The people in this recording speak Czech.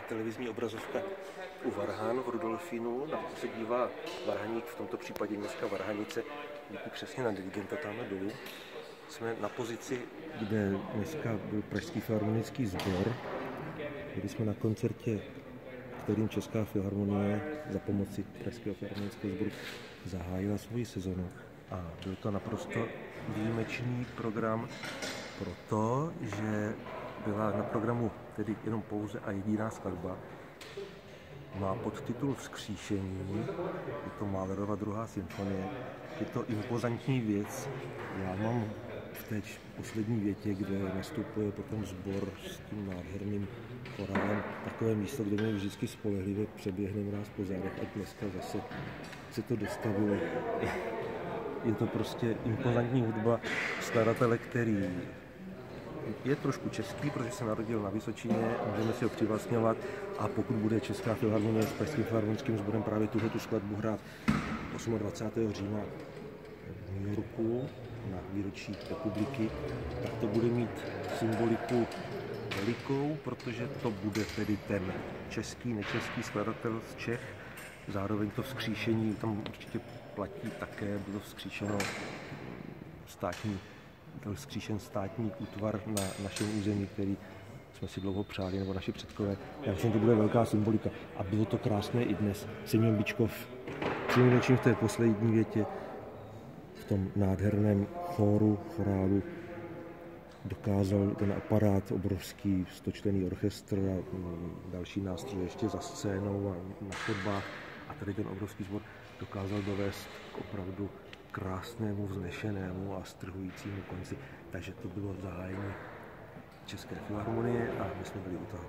televizní obrazovka u Varhan v Rudolfínu. Na to se dívá Varhaník, v tomto případě městská Varhanice, díky přesně na dirigenta tamhle dolů. Jsme na pozici, kde dneska byl Pražský filharmonický sbor. Byli jsme na koncertě, kterým Česká filharmonie za pomoci Pražského filharmonického sboru zahájila svoji sezonu. A byl to naprosto výjimečný program, protože byla na programu tedy jenom pouze a jediná skladba. Má podtitul Vzkříšení, je to Málerova druhá symfonie. Je to impozantní věc. Já mám v té poslední větě, kde nastupuje potom sbor s tím nádherným chorálem, takové místo, kde mě vždycky spolehlivě přeběhne nás po zádech, ať dneska zase se to dostavilo. Je to prostě impozantní hudba skladatele, který je trošku český, protože se narodil na Vysočině, můžeme si ho přivlastňovat a pokud bude Česká filharmonie s Pražským filharmonickým sborem právě tuhle tu skladbu hrát 28. října v New Yorku na výročí republiky, tak to bude mít symboliku velikou, protože to bude tedy ten český, nečeský skladatel z Čech. Zároveň to vzkříšení tam určitě platí také, bylo vzkříšeno státní byl zkříšen státní útvar na našem území, který jsme si dlouho přáli, nebo naši předkové. Já myslím, že to bude velká symbolika. A bylo to krásné i dnes. Semyon Bičkov přinejmenším v té poslední větě, v tom nádherném chóru, chorálu, dokázal ten aparát, obrovský stočlený orchestr a mm, další nástroje ještě za scénou a na chodbách a tady ten obrovský sbor dokázal dovést k opravdu krásnému, vznešenému a strhujícímu konci. Takže to bylo zahájení České filharmonie a my jsme byli u toho.